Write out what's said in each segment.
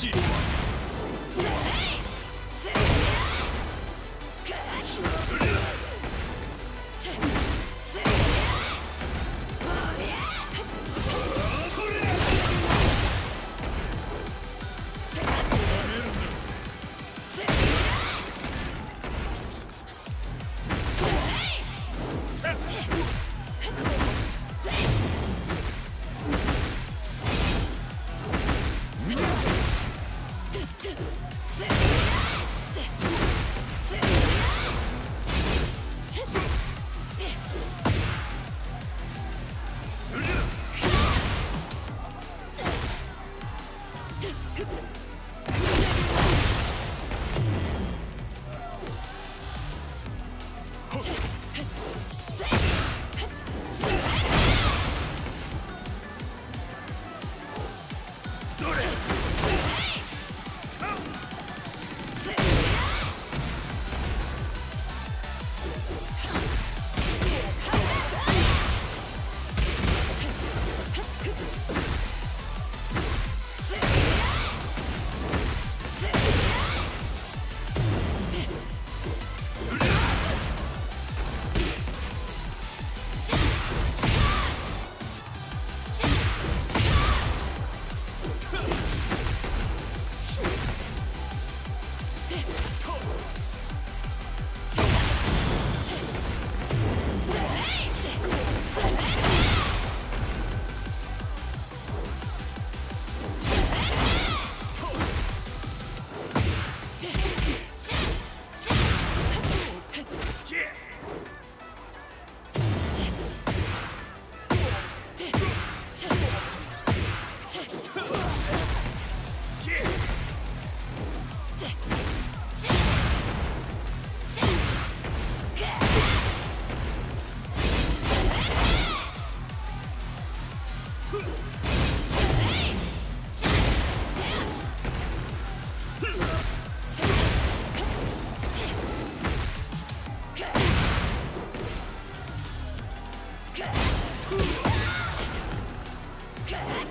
し Okay.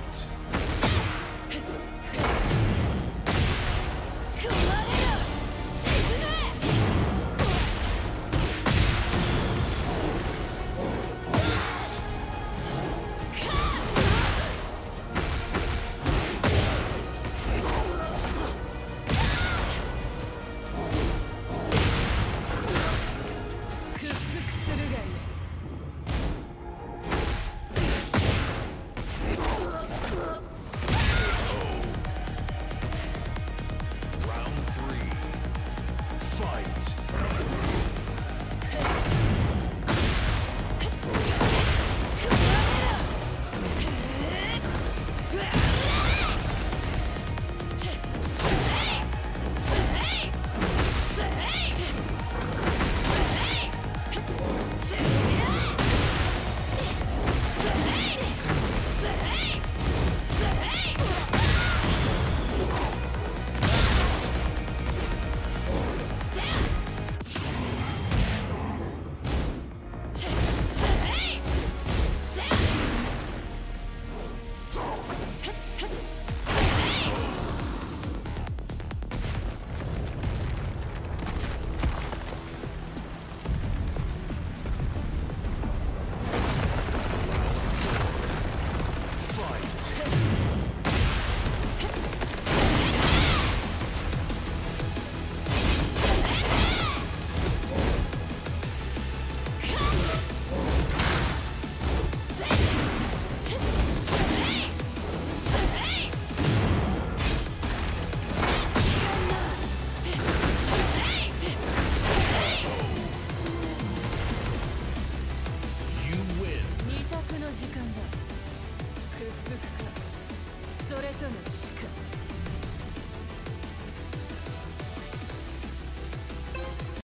fight. 時間だ。屈服か。それとも死。